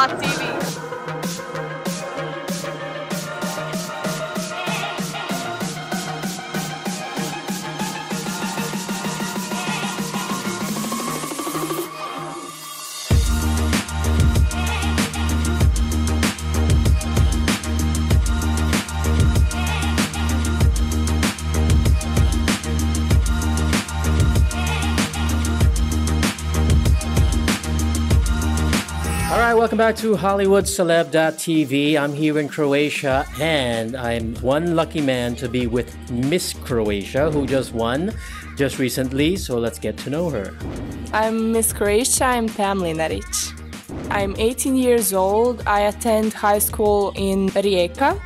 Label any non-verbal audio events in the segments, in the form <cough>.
HollywoodCeleb.tv. Right, welcome back to HollywoodCeleb.tv. I'm here in Croatia, and I'm one lucky man to be with Miss Croatia, who just won just recently. So let's get to know her. I'm Miss Croatia. I'm Tea Mlinarić. I'm 18 years old. I attend high school in Rijeka,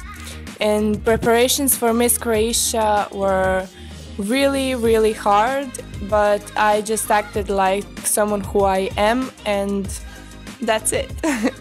and preparations for Miss Croatia were really, really hard. But I just acted like someone who I am, and that's it. <laughs>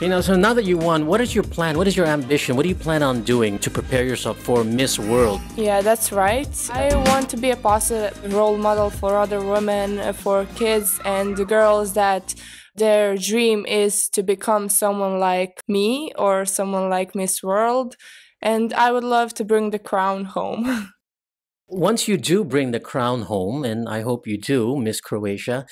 You know, so now that you won, what is your plan? What is your ambition? What do you plan on doing to prepare yourself for Miss World? Yeah, that's right. I want to be a positive role model for other women, uh, for kids and the girls that their dream is to become someone like me or someone like Miss World. And I would love to bring the crown home. <laughs> Once you do bring the crown home, and I hope you do, Miss Croatia,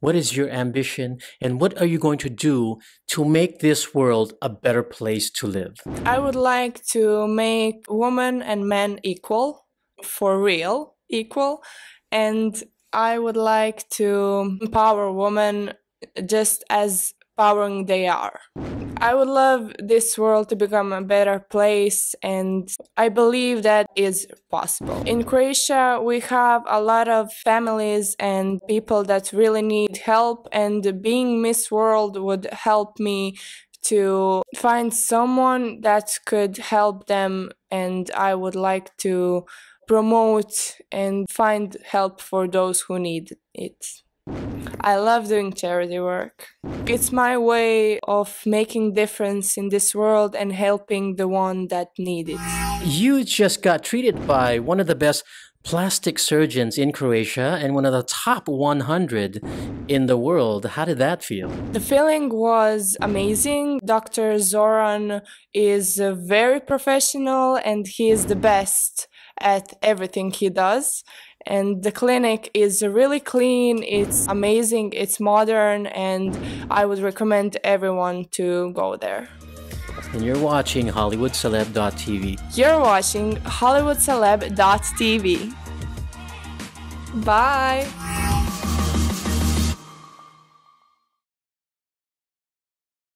what is your ambition and what are you going to do to make this world a better place to live? I would like to make women and men equal, for real, equal. And I would like to empower women just as empowering they are. I would love this world to become a better place, and I believe that is possible. In Croatia, we have a lot of families and people that really need help, and being Miss World would help me to find someone that could help them, and I would like to promote and find help for those who need it. I love doing charity work. It's my way of making difference in this world and helping the one that need it. You just got treated by one of the best plastic surgeons in Croatia and one of the top 100 in the world. How did that feel? The feeling was amazing. Dr. Zoran is very professional and he is the best at everything he does. And the clinic is really clean, it's amazing, it's modern, and I would recommend everyone to go there. And you're watching HollywoodCeleb.tv. You're watching HollywoodCeleb.tv. Bye.